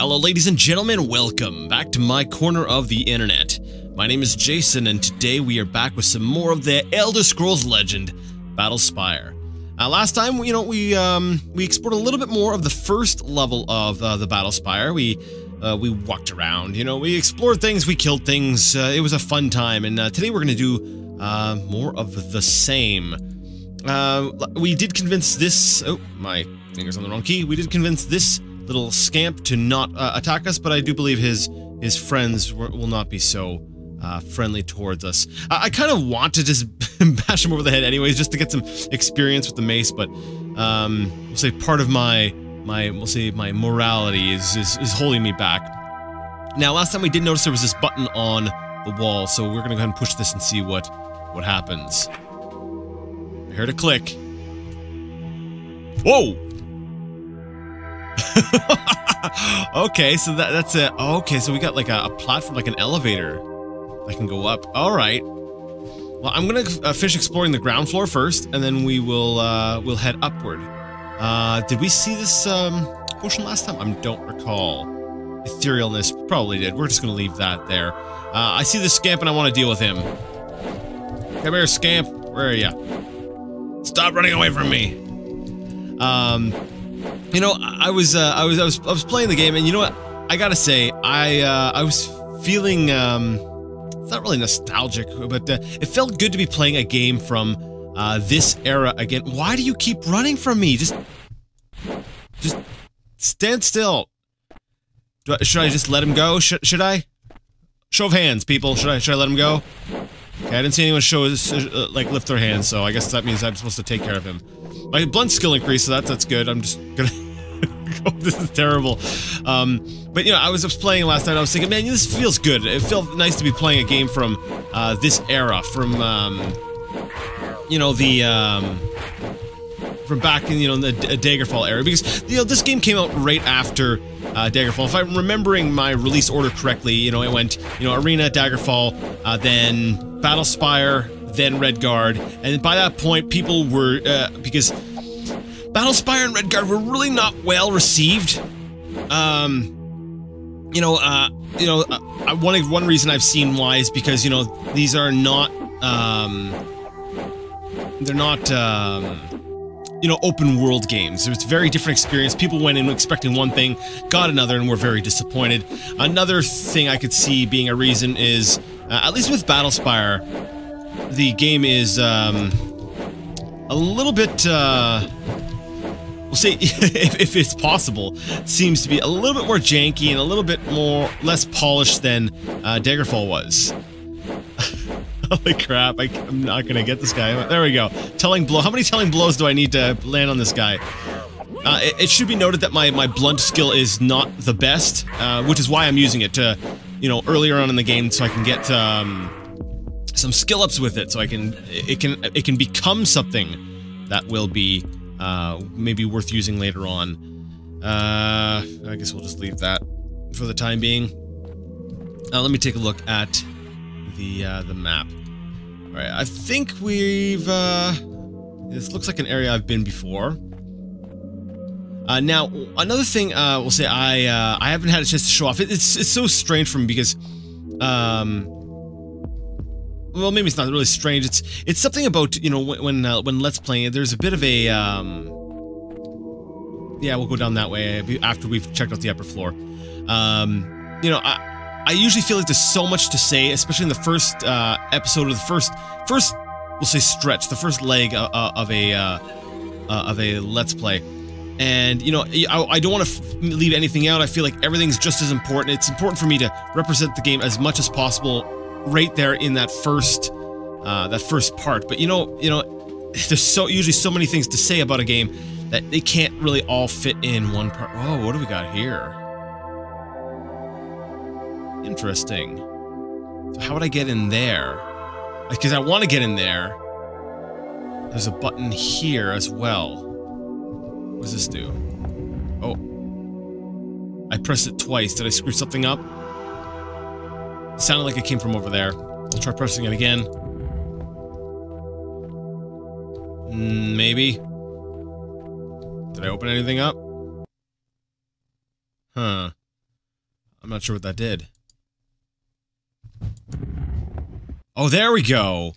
Hello, ladies and gentlemen, welcome back to my corner of the internet. My name is Jason, and today we are back with some more of the Elder Scrolls Legend, Battlespire. Uh, last time, you know, we um, we explored a little bit more of the first level of uh, the Battlespire. We uh, we walked around, you know, we explored things, we killed things. Uh, it was a fun time, and uh, today we're gonna do uh, more of the same. we did convince this. Oh, my fingers on the wrong key. We did convince this little scamp to not uh, attack us, but I do believe his his friends will not be so uh, friendly towards us. I, I kind of want to just bash him over the head anyways, just to get some experience with the mace, but um, we'll say part of my my we'll say my morality is, is is holding me back. Now, last time we did notice there was this button on the wall, so we're gonna go ahead and push this and see what what happens. I heard a click. Whoa! okay, so that, that's it. Okay, so we got like a, a, platform, like an elevator that can go up. All right. Well, I'm gonna uh, finish exploring the ground floor first, and then we will uh, we'll head upward. Uh, did we see this um, potion last time? I don't recall. Etherealness probably did. We're just gonna leave that there. Uh, I see the scamp, and I want to deal with him. Come here, scamp. Where are you? Stop running away from me. Um, you know, I was, uh, I was, I was, I was playing the game, and you know what? I gotta say, I, uh, I was feeling, um, it's not really nostalgic, but uh, it felt good to be playing a game from uh, this era again. Why do you keep running from me? Just, just stand still. I, should I just let him go? Should, should I? Show of hands, people. Should I, should I let him go? Okay, I didn't see anyone show his, uh, like lift their hands, so I guess that means I'm supposed to take care of him. My blunt skill increased, so that's that's good. I'm just gonna. oh, this is terrible. Um, but you know, I was, playing last night. I was thinking, man, this feels good. It felt nice to be playing a game from uh, this era, from um, you know the um, from back in you know the Daggerfall era, because you know this game came out right after uh, Daggerfall. If I'm remembering my release order correctly, you know it went you know Arena, Daggerfall, uh, then Battlespire, then Redguard, and by that point, people were uh, because Battlespire and Redguard were really not well received. Um, you know, uh, you know, uh, one one reason I've seen why is because you know these are not, um, they're not, um, you know, open world games. It's a very different experience. People went in expecting one thing, got another, and were very disappointed. Another thing I could see being a reason is, uh, at least with Battlespire, the game is um, a little bit, uh, we'll say, if, if, it's possible, seems to be a little bit more janky and a little bit more less polished than uh, Daggerfall was. Holy crap, I, am not gonna get this guy. There we go. Telling blow. How many telling blows do I need to land on this guy? Uh, it, it, should be noted that my, my blunt skill is not the best, uh, which is why I'm using it to, you know, earlier on in the game so I can get, um, some skill ups with it so I can it can it can become something that will be uh, maybe worth using later on. Uh, I guess we'll just leave that for the time being. Now let me take a look at the uh, the map. All right, I think we've uh, this looks like an area I've been before. Uh, now, another thing uh, we'll say I uh, I haven't had a chance to show off. It, it's it's so strange for me because um, well, maybe it's not really strange. It's it's something about you know when when, uh, when Let's play. There's a bit of a um, yeah, we'll go down that way after we've checked out the upper floor. Um, you know, I I usually feel like there's so much to say, especially in the first uh, episode of the first first we'll say stretch, the first leg of, uh, of a uh, uh, of a Let's Play. And you know, I, I don't want to leave anything out. I feel like everything's just as important. It's important for me to represent the game as much as possible right there in that first uh, that first part. But you know, you know, there's so usually so many things to say about a game that they can't really all fit in one part. Whoa, what do we got here? Interesting. So how would I get in there? Because I want to get in there. There's a button here as well. What does this do? Oh. I pressed it twice. Did I screw something up? Sounded like it came from over there. I'll try pressing it again. Mm, maybe. Did I open anything up? Huh. I'm not sure what that did. Oh, there we go.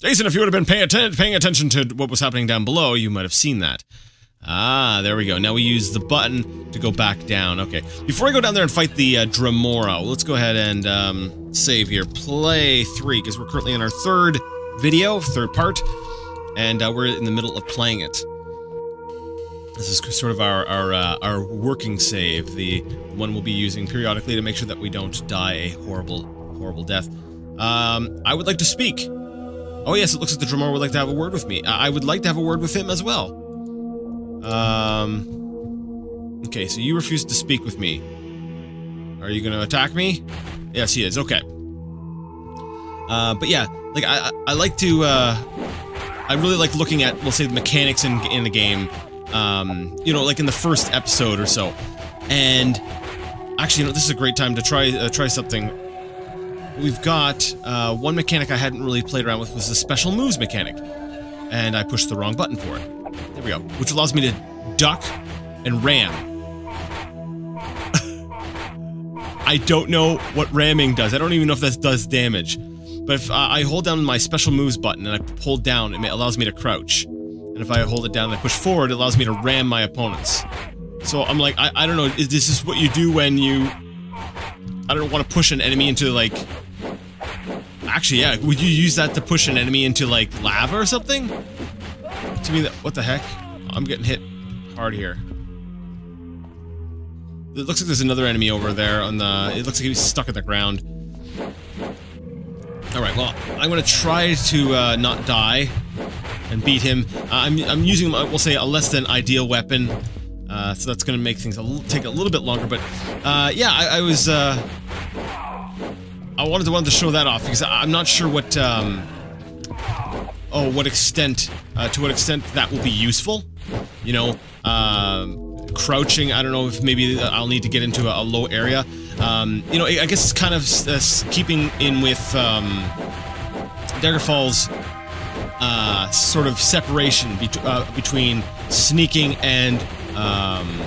Jason, if you would have been paying, atten paying attention to what was happening down below, you might have seen that. Ah, there we go. Now we use the button to go back down. Okay. Before I go down there and fight the uh, Dremora, let's go ahead and um, save here. Play 3, because we're currently in our third video, third part, and uh, we're in the middle of playing it. This is sort of our our, uh, our working save, the one we'll be using periodically to make sure that we don't die a horrible, horrible death. Um, I would like to speak. Oh yes, it looks like the Dremora would like to have a word with me. I, I would like to have a word with him as well. Um. Okay, so you refuse to speak with me. Are you going to attack me? Yes, he is. Okay. Uh, but yeah, like I, I like to. Uh, I really like looking at, we'll say, the mechanics in in the game. Um, you know, like in the first episode or so, and actually, you know, this is a great time to try uh, try something. We've got uh, one mechanic I hadn't really played around with was the special moves mechanic, and I pushed the wrong button for it. There we go. Which allows me to duck and ram. I don't know what ramming does. I don't even know if that does damage. But if I hold down my special moves button and I hold down, it allows me to crouch. And if I hold it down and I push forward, it allows me to ram my opponents. So I'm like, I, I don't know, is this is what you do when you... I don't want to push an enemy into, like... Actually, yeah, would you use that to push an enemy into, like, lava or something? To me, that what the heck? I'm getting hit hard here. It looks like there's another enemy over there on the... It looks like he's stuck in the ground. Alright, well, I'm gonna try to uh, not die and beat him. Uh, I'm, I'm using, we'll say, a less than ideal weapon. Uh, so that's gonna make things a take a little bit longer, but uh, yeah, I, I was... Uh, I wanted to, wanted to show that off because I'm not sure what... Um, oh, what extent, uh, to what extent that will be useful. You know, um, crouching. I don't know if maybe I'll need to get into a, a low area. Um, you know, I guess it's kind of uh, keeping in with um, Daggerfall's uh, sort of separation be uh, between sneaking and um,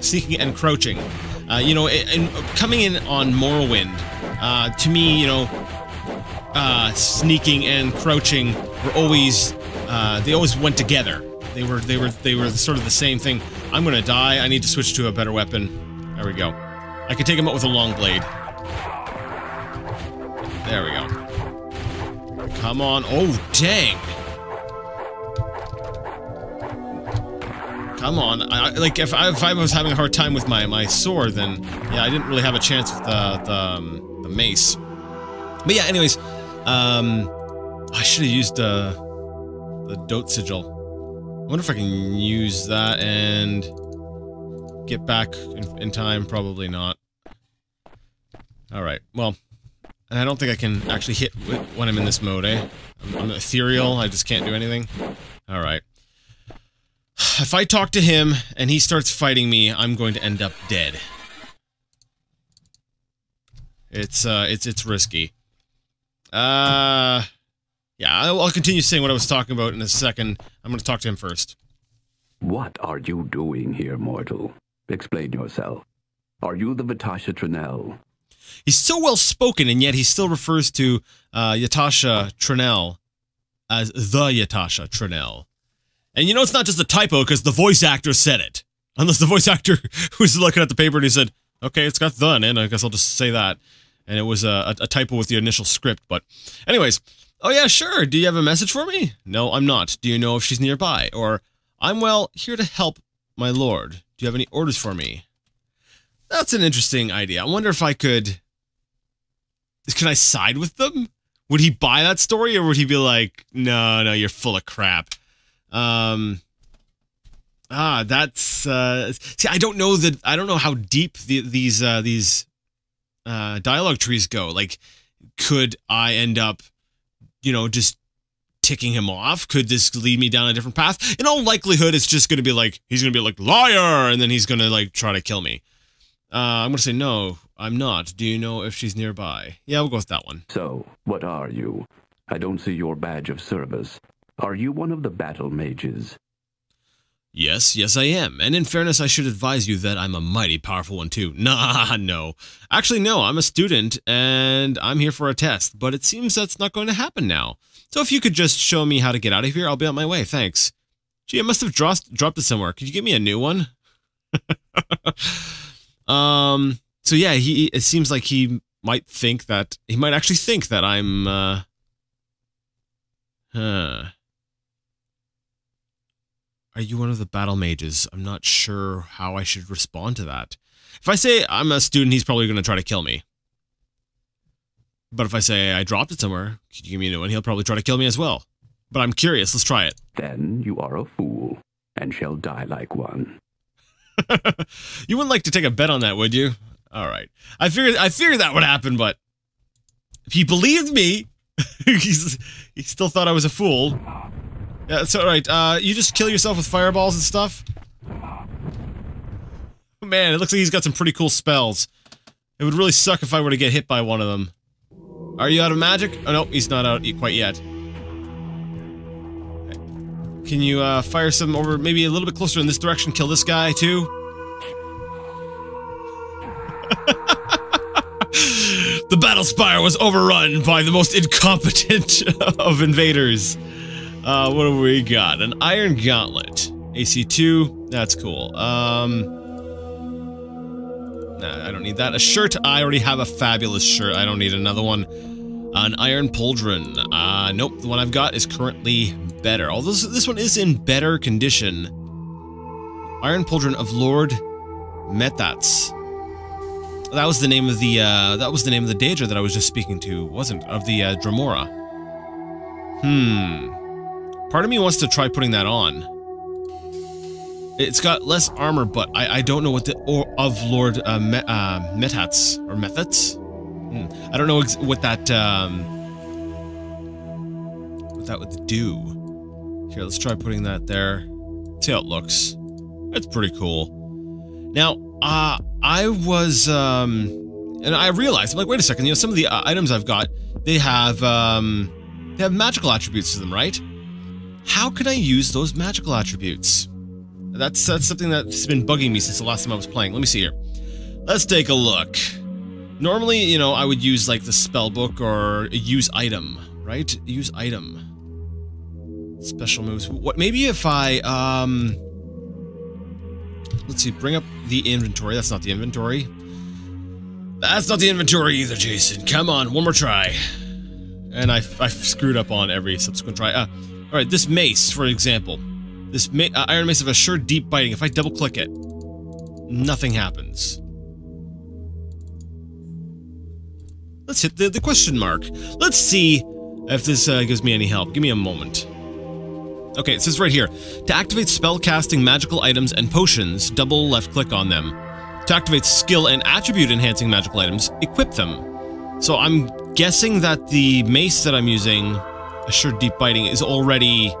sneaking and crouching. Uh, you know, and coming in on Morrowind, uh, to me, you know, uh, sneaking and crouching were always they always went together. They were they were they were sort of the same thing. I'm gonna die. I need to switch to a better weapon. There we go. I can take him out with a long blade. There we go. Come on. Oh, dang. Come on. I, like, if I, if I was having a hard time with my, my sword, then, yeah, I didn't really have a chance with the, the, um, the mace. But yeah, anyways, um, I should have used the, the Dote Sigil I wonder if I can use that and get back in, in time. Probably not. Alright, well, and I don't think I can actually hit when I'm in this mode, eh? I'm, I'm ethereal, I just can't do anything. Alright. If I talk to him and he starts fighting me, I'm going to end up dead. It's, uh, it's, it's risky. Uh... Yeah, I'll, I'll continue saying what I was talking about in a second. I'm going to talk to him first. What are you doing here, mortal? Explain yourself. Are you the Yatasha Trinell? He's so well spoken, and yet he still refers to uh, Yatasha Trinell as the Yatasha Trinell. And you know it's not just a typo because the voice actor said it. Unless the voice actor was looking at the paper and he said, okay, it's got the in, I guess I'll just say that. And it was a, a typo with the initial script. But anyways, Oh, yeah, sure. Do you have a message for me? No, I'm not. Do you know if she's nearby? Or, I'm well, here to help my lord. Do you have any orders for me? That's an interesting idea. I wonder if I could. Can I side with them? Would he buy that story or would he be like, no, no, you're full of crap? Um. Ah, that's uh see I don't know that I don't know how deep the, these uh these uh dialogue trees go. Like could I end up you know, just ticking him off? Could this lead me down a different path? In all likelihood, it's just going to be like, he's going to be like, liar! And then he's going to like try to kill me. Uh, I'm going to say, no, I'm not. Do you know if she's nearby? Yeah, we'll go with that one. So, what are you? I don't see your badge of service. Are you one of the battle mages? Yes, yes, I am. And in fairness, I should advise you that I'm a mighty powerful one too. Nah, no. Actually, no, I'm a student and I'm here for a test, but it seems that's not going to happen now. So if you could just show me how to get out of here, I'll be on my way. Thanks. Gee, I must have dropped, dropped it somewhere. Could you give me a new one? um, so yeah, he, it seems like he might think that, he might actually think that I'm, uh, huh. Are you one of the battle mages? I'm not sure how I should respond to that. If I say I'm a student, he's probably going to try to kill me. But if I say I dropped it somewhere, could you give me a new one? He'll probably try to kill me as well. But I'm curious. Let's try it. Then you are a fool, and shall die like one. you wouldn't like to take a bet on that, would you? All right. I figured I figured that would happen, but if he believed me. He's, he still thought I was a fool. Yeah, it's alright. Uh, you just kill yourself with fireballs and stuff? Man, it looks like he's got some pretty cool spells. It would really suck if I were to get hit by one of them. Are you out of magic? Oh, no, he's not out quite yet. Can you, uh, fire some over maybe a little bit closer in this direction? Kill this guy, too? the battle spire was overrun by the most incompetent of invaders. Uh, what do we got? An iron gauntlet. AC2. That's cool. Um, nah, I don't need that. A shirt. I already have a fabulous shirt. I don't need another one. An iron pauldron. Uh, nope. The one I've got is currently better. Although this, one is in better condition. Iron pauldron of Lord Methats. That was the name of the, uh, that was the name of the Daedra that I was just speaking to, wasn't? Of the, uh. Hmm. Part of me wants to try putting that on. It's got less armor, but I, I don't know what the or of Lord uh, Me, uh, Metats or Methods. Hmm. I don't know what that um, what that would do. Here, let's try putting that there. See how it looks. It's pretty cool. Now, uh, I was um, and I realized I'm like, wait a second. You know, some of the uh, items I've got, they have um, they have magical attributes to them, right? How can I use those magical attributes? That's, that's something that's been bugging me since the last time I was playing. Let me see here. Let's take a look. Normally, you know, I would use like the spell book or use item, right? Use item. Special moves. What? Maybe if I, um... Let's see, bring up the inventory. That's not the inventory. That's not the inventory either, Jason. Come on, one more try. And I, I screwed up on every subsequent try. Uh, Alright, this mace, for example. This ma uh, iron mace of Assured Deep Biting. If I double click it, nothing happens. Let's hit the, the question mark. Let's see if this uh, gives me any help. Give me a moment. Okay, it says right here, to activate spell casting magical items and potions, double left click on them. To activate skill and attribute enhancing magical items, equip them. So I'm guessing that the mace that I'm using Assured Deep Biting is already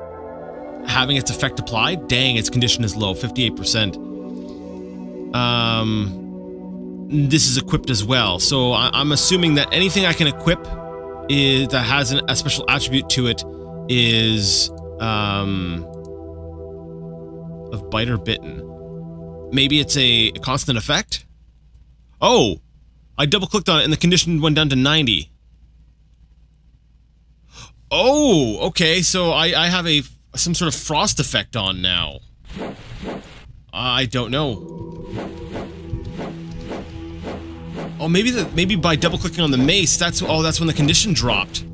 having its effect applied. Dang, its condition is low, 58%. Um, this is equipped as well. So I am assuming that anything I can equip is, that has an, a special attribute to it is um, of bite or bitten. Maybe it's a, a constant effect? Oh! I double clicked on it and the condition went down to 90. Oh, okay. So I, I have a some sort of frost effect on now. I don't know. Oh, maybe the maybe by double clicking on the mace, that's oh, that's when the condition dropped.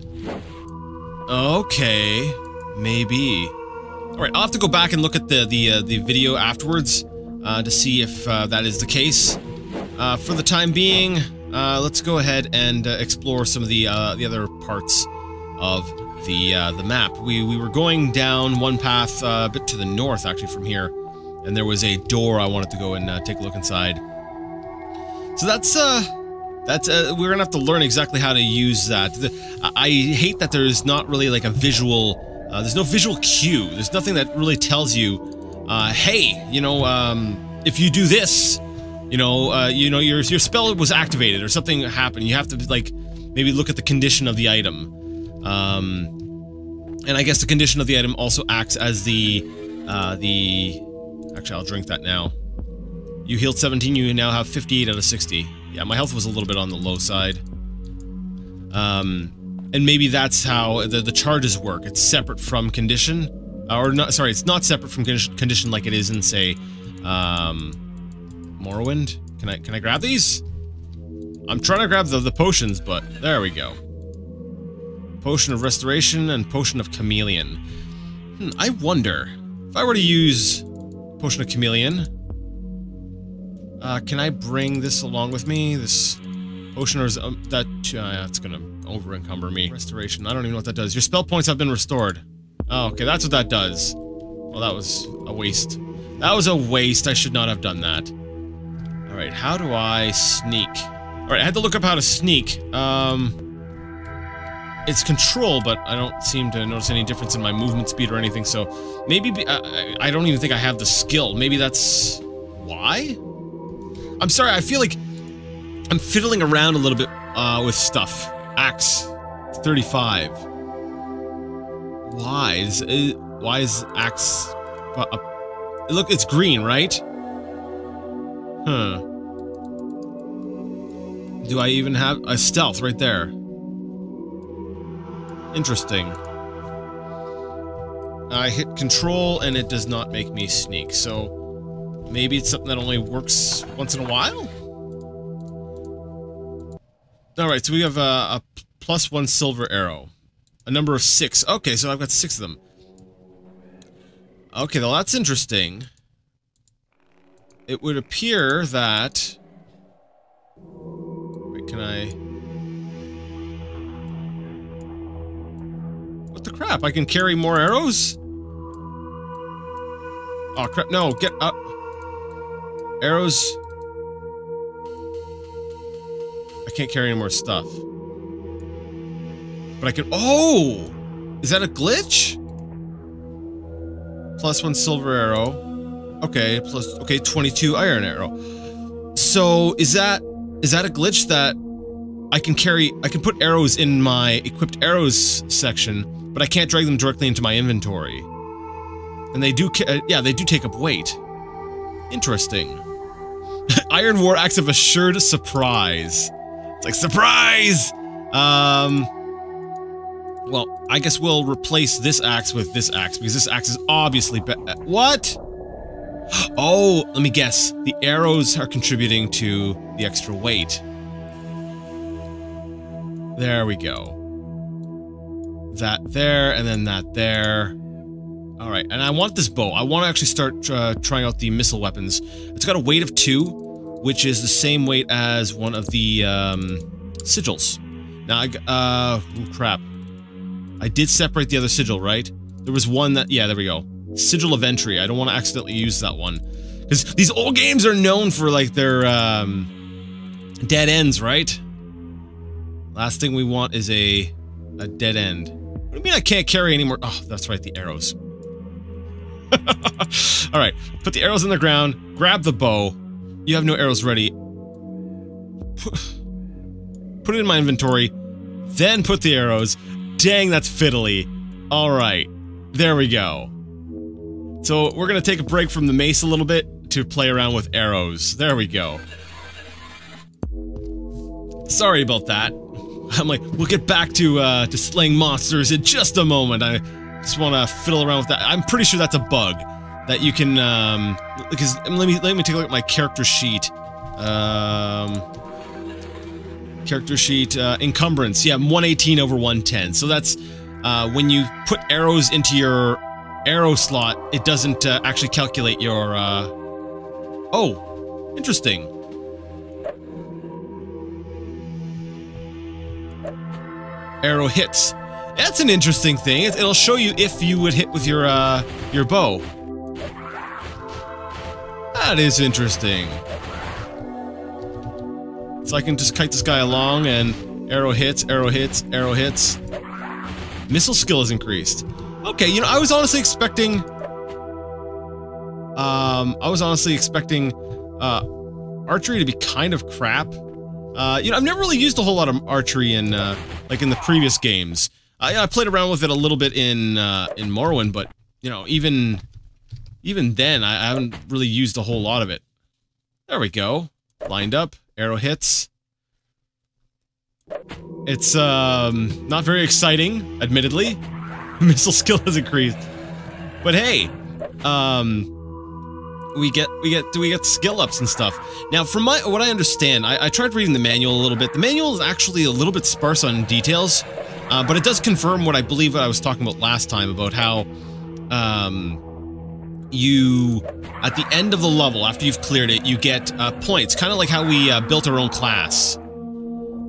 Okay, maybe. All right, I'll have to go back and look at the the uh, the video afterwards uh, to see if uh, that is the case. Uh, for the time being, uh, let's go ahead and uh, explore some of the the other parts of the uh, the map. We we were going down one path uh, a bit to the north, actually, from here, and there was a door I wanted to go and uh, take a look inside. So that's uh that's uh, we're gonna have to learn exactly how to use that. The, I, hate that there's not really like a visual. Uh, there's no visual cue. There's nothing that really tells you, uh, hey, you know, um, if you do this, you know, uh, you know, your your spell was activated or something happened. You have to like maybe look at the condition of the item. Um, and I guess the condition of the item also acts as the uh, the Actually, I'll drink that now. You healed 17, you now have 58 out of 60. Yeah, my health was a little bit on the low side. Um, and maybe that's how the, the charges work. It's separate from condition. Or not, sorry, it's not separate from condition, condition like it is in, say, um, Morrowind. Can I, can I grab these? I'm trying to grab the, the potions, but there we go. Potion of Restoration and Potion of Chameleon. Hmm, I wonder, if I were to use Potion of Chameleon, uh, can I bring this along with me? This potion or is um, that uh, that's gonna over encumber me. Restoration. I don't even know what that does. Your spell points have been restored. Oh, okay, that's what that does. Well, that was a waste. That was a waste. I should not have done that. All right, how do I sneak? All right, I had to look up how to sneak. Um, it's control, but I don't seem to notice any difference in my movement speed or anything. So maybe uh, I don't even think I have the skill. Maybe that's why. I'm sorry. I feel like I'm fiddling around a little bit uh, with stuff. Axe, 35. Why is it, why is axe? Uh, uh, look, it's green, right? Huh. Do I even have a stealth right there? Interesting. I hit control and it does not make me sneak, so maybe it's something that only works once in a while? Alright, so we have a, a plus one silver arrow. A number of six. Okay, so I've got six of them. Okay, well that's interesting. It would appear that... Wait, can I... the crap? I can carry more arrows? Oh crap, no, get up. Arrows I can't carry any more stuff. But I can- Oh! Is that a glitch? Plus one silver arrow. Okay, plus- okay, 22 iron arrow. So, is that- is that a glitch that I can carry- I can put arrows in my equipped arrows section, but I can't drag them directly into my inventory. And they do uh, yeah, they do take up weight. Interesting. Iron War acts of assured surprise. It's like, surprise! Um... Well, I guess we'll replace this axe with this axe, because this axe is obviously be- What? Oh, let me guess. The arrows are contributing to the extra weight. There we go. That there, and then that there. Alright, and I want this bow. I want to actually start uh, trying out the missile weapons. It's got a weight of two, which is the same weight as one of the um, sigils. Now, I, uh, oh crap. I did separate the other sigil, right? There was one that, yeah, there we go. Sigil of Entry. I don't want to accidentally use that one. Because these old games are known for, like, their, um, dead ends, right? Last thing we want is a, a dead end. Do you mean I can't carry anymore? Oh, that's right, the arrows. Alright, put the arrows in the ground, grab the bow, you have no arrows ready. Put it in my inventory, then put the arrows. Dang, that's fiddly. Alright, there we go. So we're gonna take a break from the mace a little bit to play around with arrows. There we go. Sorry about that. I'm like, we'll get back to, uh, to slaying monsters in just a moment. I just want to fiddle around with that. I'm pretty sure that's a bug that you can, um, because let me let me take a look at my character sheet. Um, character sheet uh, encumbrance. Yeah, 118 over 110. So that's uh, when you put arrows into your arrow slot, it doesn't uh, actually calculate your. Uh... Oh, interesting. Arrow hits. That's an interesting thing. It'll show you if you would hit with your uh, your bow. That is interesting. So I can just kite this guy along and arrow hits, arrow hits, arrow hits. Missile skill is increased. Okay, you know, I was honestly expecting... Um, I was honestly expecting, uh, archery to be kind of crap. Uh, you know, I've never really used a whole lot of archery in, uh, like in the previous games. I, I played around with it a little bit in, uh, in Morrowind, but, you know, even even then, I, I haven't really used a whole lot of it. There we go. Lined up. Arrow hits. It's, um, not very exciting, admittedly. Missile skill has increased. But hey, um, we get we get do we get skill ups and stuff. Now, from my what I understand, I, I tried reading the manual a little bit. The manual is actually a little bit sparse on details, uh, but it does confirm what I believe what I was talking about last time about how, um, you at the end of the level after you've cleared it, you get uh, points, kind of like how we uh, built our own class.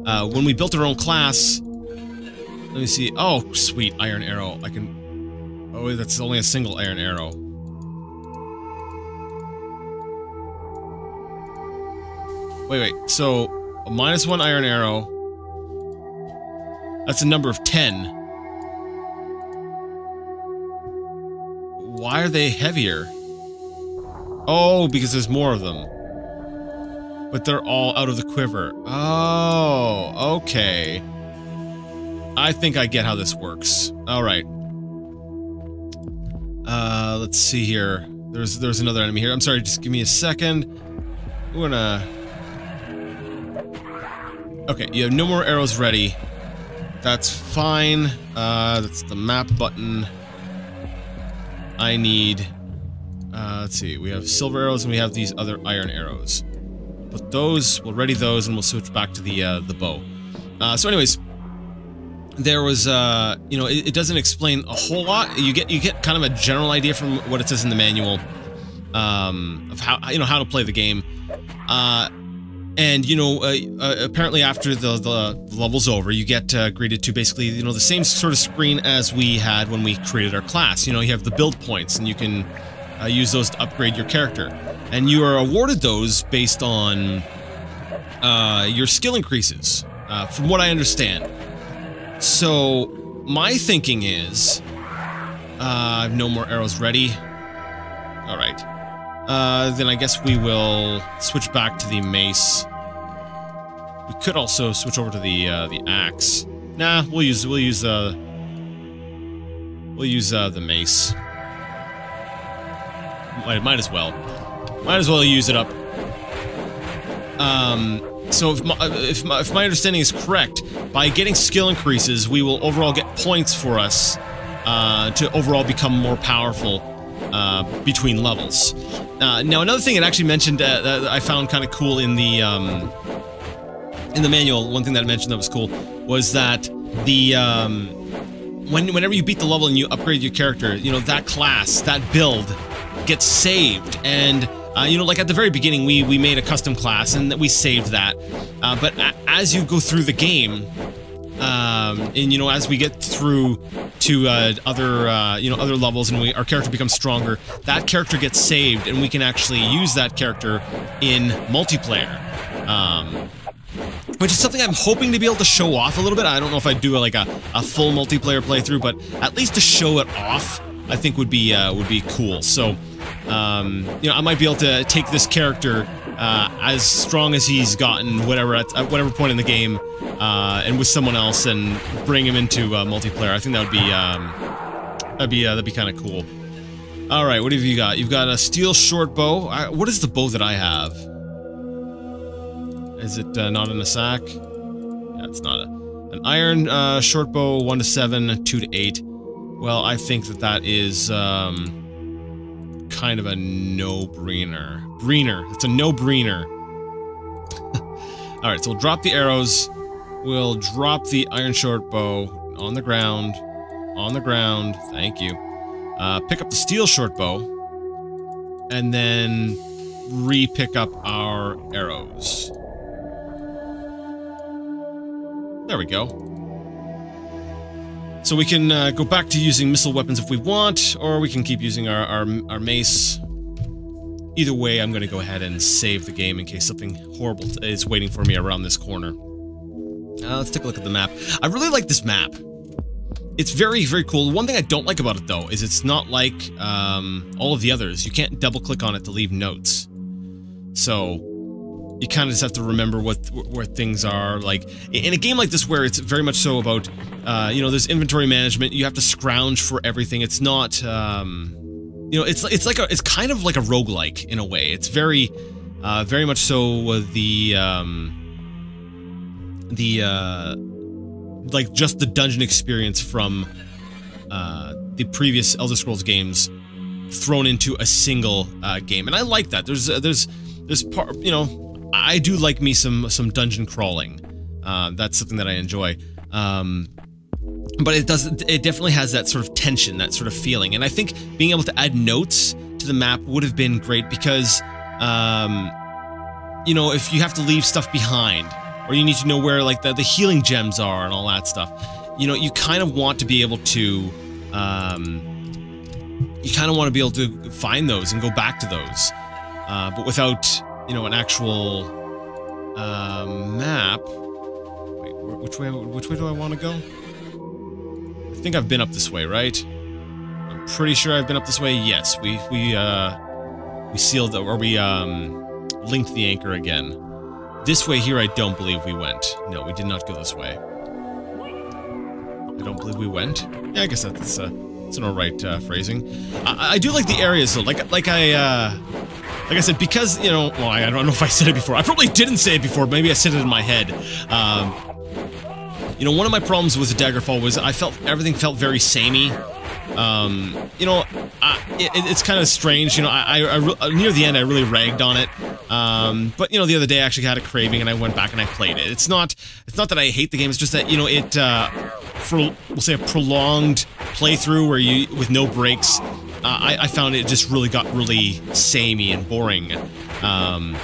Uh, when we built our own class, let me see. Oh, sweet iron arrow. I can. Oh, that's only a single iron arrow. Wait, wait. So, minus one iron arrow. That's a number of 10. Why are they heavier? Oh, because there's more of them. But they're all out of the quiver. Oh, okay. I think I get how this works. Alright. Uh, let's see here. There's there's another enemy here. I'm sorry, just give me a second. We're gonna Okay, you have no more arrows ready. That's fine. Uh, that's the map button. I need... Uh, let's see, we have silver arrows and we have these other iron arrows. But those, we'll ready those and we'll switch back to the, uh, the bow. Uh, so anyways, there was, uh, you know, it, it, doesn't explain a whole lot. You get, you get kind of a general idea from what it says in the manual, um, of how, you know, how to play the game. Uh, and, you know, uh, uh, apparently after the, the level's over, you get uh, greeted to basically, you know, the same sort of screen as we had when we created our class. You know, you have the build points, and you can uh, use those to upgrade your character. And you are awarded those based on uh, your skill increases, uh, from what I understand. So, my thinking is, I have no more arrows ready. Alright. Uh, then I guess we will switch back to the mace. We could also switch over to the uh, the axe. Nah, we'll use we'll use uh we'll use uh, the mace. Might might as well. Might as well use it up. Um. So if my, if my, if my understanding is correct, by getting skill increases, we will overall get points for us uh, to overall become more powerful uh, between levels. Uh, now, another thing it actually mentioned uh, that I found kind of cool in the um, in the manual, one thing that I mentioned that was cool was that the um, when whenever you beat the level and you upgrade your character, you know that class, that build gets saved and. Uh, you know, like at the very beginning, we we made a custom class and we saved that. Uh, but as you go through the game, um, and you know, as we get through to uh, other uh, you know other levels and we, our character becomes stronger, that character gets saved, and we can actually use that character in multiplayer. Um, which is something I'm hoping to be able to show off a little bit. I don't know if I'd do like a, a full multiplayer playthrough, but at least to show it off, I think would be uh, would be cool. So, um, you know, I might be able to take this character uh, as strong as he's gotten, whatever at, at whatever point in the game, uh, and with someone else, and bring him into uh, multiplayer. I think that would be um, that'd be uh, that'd be kind of cool. All right, what have you got? You've got a steel short bow. I, what is the bow that I have? Is it uh, not in a sack? Yeah, it's not a... An iron uh, short bow, 1 to 7, 2 to 8. Well, I think that that is um, kind of a no-brainer. Breener. It's a no-brainer. Alright, so we'll drop the arrows. We'll drop the iron short bow on the ground. On the ground. Thank you. Uh, pick up the steel short bow. And then re-pick up our arrows. There we go. So we can uh, go back to using missile weapons if we want, or we can keep using our, our, our mace. Either way, I'm going to go ahead and save the game in case something horrible is waiting for me around this corner. Uh, let's take a look at the map. I really like this map. It's very, very cool. One thing I don't like about it, though, is it's not like um, all of the others. You can't double-click on it to leave notes. So, you kind of just have to remember what where things are. Like in a game like this, where it's very much so about, uh, you know, there's inventory management. You have to scrounge for everything. It's not, um, you know, it's it's like a it's kind of like a roguelike in a way. It's very uh, very much so the um, the uh, like just the dungeon experience from uh, the previous Elder Scrolls games thrown into a single uh, game, and I like that. There's uh, there's there's part you know I do like me some some dungeon crawling. Uh, that's something that I enjoy. Um, but it does it definitely has that sort of tension, that sort of feeling, and I think being able to add notes to the map would have been great because, um, you know, if you have to leave stuff behind, or you need to know where like the the healing gems are and all that stuff, you know, you kind of want to be able to. Um, you kind of want to be able to find those and go back to those, uh, but without you know an actual uh, map. Wait, which way? Which way do I want to go? I think I've been up this way, right? I'm pretty sure I've been up this way. Yes, we we uh we sealed or we um linked the anchor again. This way here, I don't believe we went. No, we did not go this way. I don't believe we went. Yeah, I guess that's uh it's an alright uh, phrasing. I, I do like the areas though. Like like I uh like I said, because, you know, well, I don't know if I said it before. I probably didn't say it before. Maybe I said it in my head. Um, you know, one of my problems with the Daggerfall was I felt everything felt very samey. Um, you know, I, it, it's kind of strange. You know, I, I, I, near the end I really ragged on it. Um, but you know, the other day I actually had a craving and I went back and I played it. It's not, it's not that I hate the game. It's just that you know it, uh, for we'll say a prolonged playthrough where you with no breaks. Uh, I, I found it just really got really samey and boring. Um,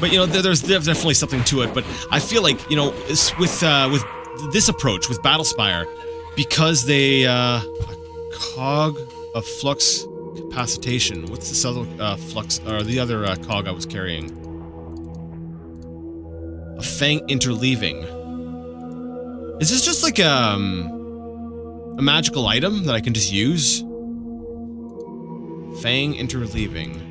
but you know, there's, definitely something to it. But I feel like you know, with uh, with this approach with Battlespire, because they uh, cog of flux capacitation. What's other uh, flux or the other uh, cog I was carrying? A fang interleaving. Is this just like um a magical item that I can just use? Fang interleaving.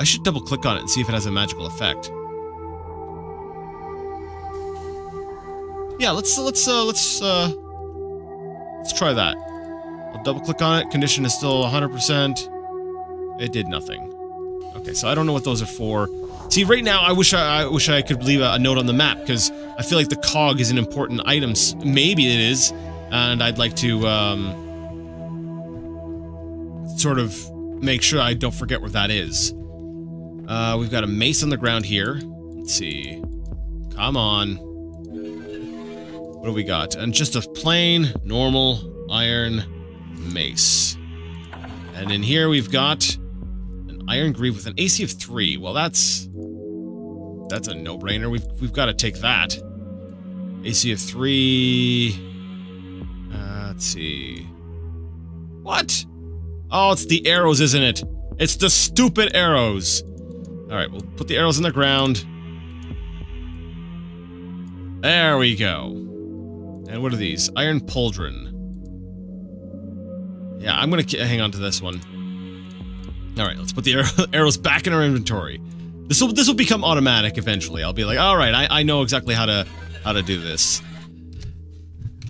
I should double click on it and see if it has a magical effect. Yeah, let's let's uh let's uh let's try that. I'll double click on it. Condition is still 100%. It did nothing. Okay, so I don't know what those are for. See, right now, I wish I, I wish I could leave a, a note on the map because I feel like the cog is an important item. Maybe it is, and I'd like to um, sort of make sure I don't forget where that is. Uh, we've got a mace on the ground here. Let's see. Come on. What do we got? And just a plain, normal iron mace. And in here we've got an iron greave with an AC of 3. Well, that's... That's a no-brainer. We've, we've got to take that. AC of 3... Uh, let's see... What? Oh, it's the arrows, isn't it? It's the stupid arrows. Alright, we'll put the arrows in the ground. There we go. And what are these? Iron Pauldron. Yeah, I'm gonna hang on to this one. Alright, let's put the arrow arrows back in our inventory. This will this will become automatic eventually. I'll be like, alright, I, I know exactly how to how to do this.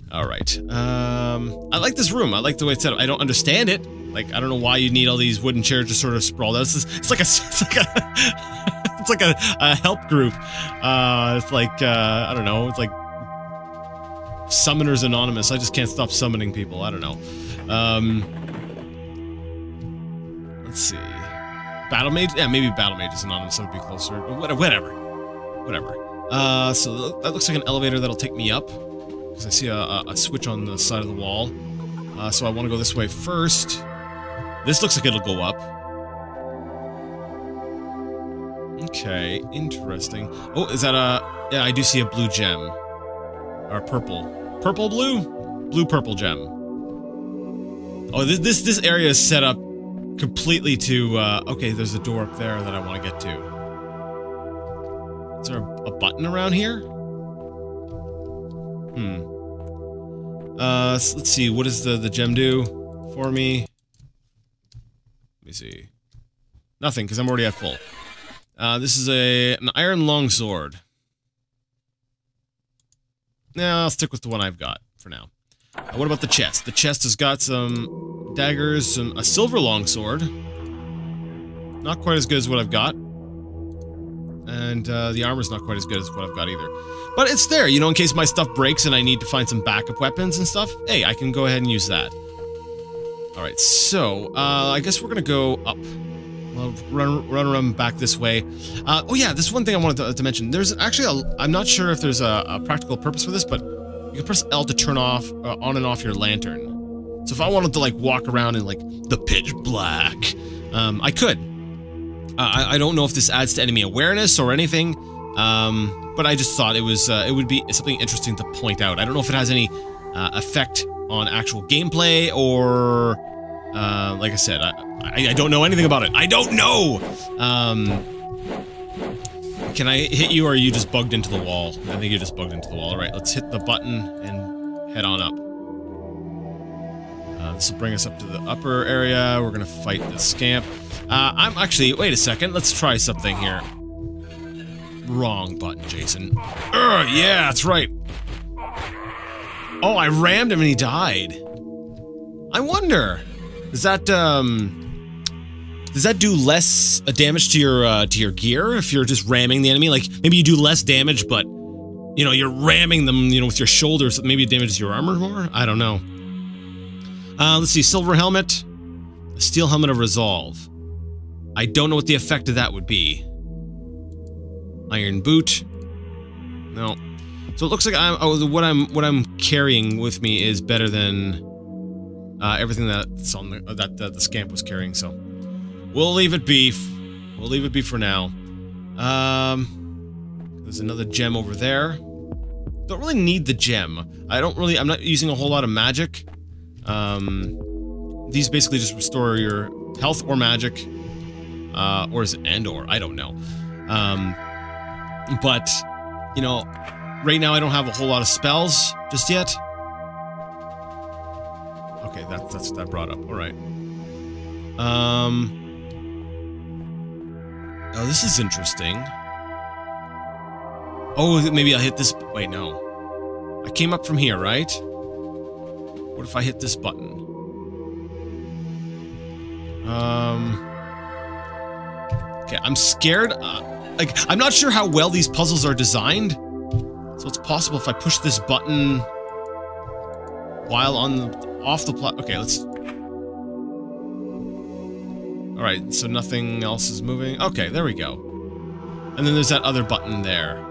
Alright. Um I like this room. I like the way it's set up. I don't understand it. Like, I don't know why you need all these wooden chairs to sort of sprawl. out. It's, it's like a it's like a it's like a, a help group. Uh it's like uh I don't know, it's like Summoners Anonymous. I just can't stop summoning people. I don't know. Um, let's see. Battle Mage? Yeah, maybe Battle Mage is Anonymous. That would be closer. Whatever. Whatever. Uh, so that looks like an elevator that'll take me up. Because I see a, a, switch on the side of the wall. Uh, so I want to go this way first. This looks like it'll go up. Okay, interesting. Oh, is that a... Yeah, I do see a blue gem. Or purple. Purple blue? Blue purple gem. Oh, this this, this area is set up completely to, uh, okay, there's a door up there that I want to get to. Is there a, a button around here? Hmm. Uh, let's see, what does the, the gem do for me? Let me see. Nothing, because I'm already at full. Uh, this is a an iron longsword. Yeah, I'll stick with the one I've got for now. Uh, what about the chest? The chest has got some daggers, some a silver longsword. Not quite as good as what I've got. And uh, the armor's not quite as good as what I've got either. But it's there, you know, in case my stuff breaks and I need to find some backup weapons and stuff. Hey, I can go ahead and use that. Alright, so, uh, I guess we're gonna go up. I'll run, run around back this way. Uh, oh yeah, this is one thing I wanted to, to mention. There's actually a, I'm not sure if there's a, a, practical purpose for this, but you can press L to turn off, uh, on and off your lantern. So if I wanted to like walk around in like the pitch black, um, I could. Uh, I, I, don't know if this adds to enemy awareness or anything, um, but I just thought it was, uh, it would be something interesting to point out. I don't know if it has any uh, effect on actual gameplay or uh, like I said, I, I, I, don't know anything about it. I don't know! Um, can I hit you or are you just bugged into the wall? I think you're just bugged into the wall. Alright, let's hit the button and head on up. Uh, this will bring us up to the upper area. We're gonna fight the scamp. Uh, I'm actually, wait a second, let's try something here. Wrong button, Jason. Ugh, yeah, that's right. Oh, I rammed him and he died. I wonder. Does that um does that do less damage to your uh, to your gear if you're just ramming the enemy? Like maybe you do less damage, but you know you're ramming them, you know, with your shoulders. Maybe it damages your armor more. I don't know. Uh, let's see, silver helmet, steel helmet of resolve. I don't know what the effect of that would be. Iron boot. No. So it looks like I'm oh, what I'm what I'm carrying with me is better than uh, everything that's on the, uh, that uh, the scamp was carrying. So we'll leave it be. We'll leave it be for now. Um, there's another gem over there. Don't really need the gem. I don't really. I'm not using a whole lot of magic. Um, these basically just restore your health or magic, uh, or is it and or I don't know. Um, but you know, right now I don't have a whole lot of spells just yet. Okay, that, that's that brought up. All right. Um. Oh, this is interesting. Oh, maybe I'll hit this. Wait, no. I came up from here, right? What if I hit this button? Um. Okay, I'm scared. Uh, like, I'm not sure how well these puzzles are designed. So it's possible if I push this button while on the off the plot. Okay, let's... Alright, so nothing else is moving. Okay, there we go. And then there's that other button there.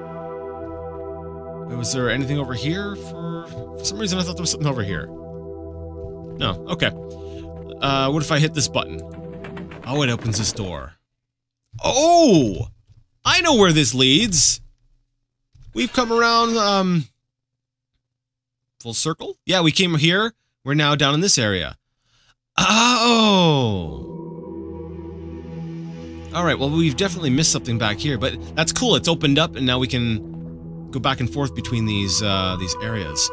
Was there anything over here? For, for some reason I thought there was something over here. No, okay. Uh, what if I hit this button? Oh, it opens this door. Oh! I know where this leads! We've come around, um... Full circle? Yeah, we came here, we're now down in this area. Oh! Alright, well, we've definitely missed something back here, but that's cool. It's opened up, and now we can go back and forth between these, uh, these areas.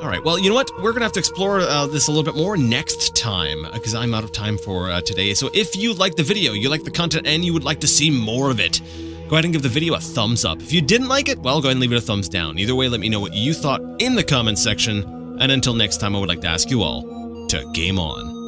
Alright, well, you know what? We're gonna have to explore uh, this a little bit more next time, because I'm out of time for uh, today. So if you like the video, you like the content, and you would like to see more of it, go ahead and give the video a thumbs up. If you didn't like it, well, go ahead and leave it a thumbs down. Either way, let me know what you thought in the comments section, and until next time, I would like to ask you all to game on.